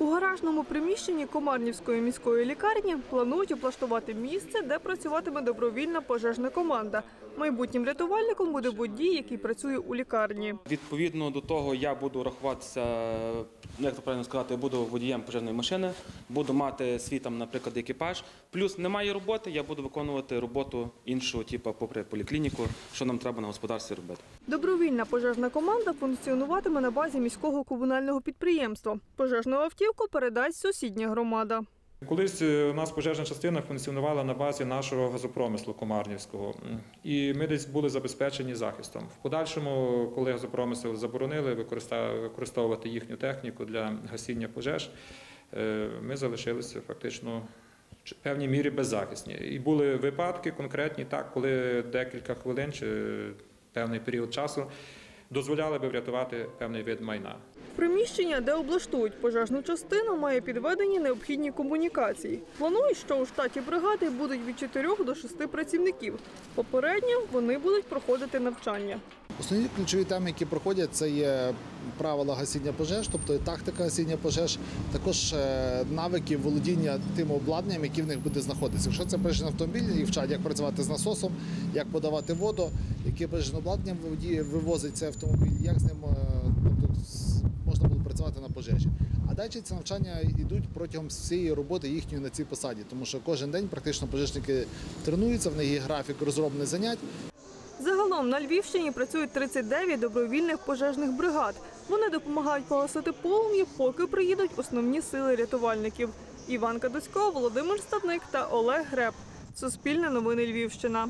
У гаражному приміщенні Комарнівської міської лікарні планують облаштувати місце, де працюватиме добровільна пожежна команда. Майбутнім рятувальником буде водій, який працює у лікарні. Відповідно до того, я буду рахуватися, ну, як то правильно сказати, я буду водієм пожежної машини, буду мати свій там, наприклад, екіпаж. Плюс немає роботи, я буду виконувати роботу іншого, типу, попри поліклініку, що нам треба на господарстві робити. Добровільна пожежна команда функціонуватиме на базі міського комунального підприємства. Пожежну автівку передасть сусідня громада. Колись е, у нас пожежна частина функціонувала на базі нашого газопромислу Комарнівського, і ми десь були забезпечені захистом. В подальшому, коли газопромисел заборонили використовувати їхню техніку для гасіння пожеж, е, ми залишилися фактично в певній мірі беззахисні. І були випадки конкретні, так, коли декілька хвилин чи певний період часу дозволяли би врятувати певний вид майна. Приміщення, де облаштують пожежну частину, має підведені необхідні комунікації. Планують, що у штаті бригади будуть від 4 до 6 працівників. Попередньо вони будуть проходити навчання. Основні ключові теми, які проходять, це є правила гасіння пожеж, тобто тактика гасіння пожеж, також е, навики володіння тим обладнанням, які в них буде знаходитися. Якщо це пожежний автомобіль, їх вчать, як працювати з насосом, як подавати воду, яке пожежне обладнання вивозить цей автомобіль, як з ним е, тобто, з- можна було працювати на пожежі. А далі ці навчання йдуть протягом всієї роботи їхньої на цій посаді, тому що кожен день практично пожежники тренуються, в них є графік розроблених занять. Загалом на Львівщині працюють 39 добровільних пожежних бригад. Вони допомагають погасити полум'я, поки приїдуть основні сили рятувальників. Іван Кадусько, Володимир Стадник та Олег Греб. Суспільне новини Львівщина.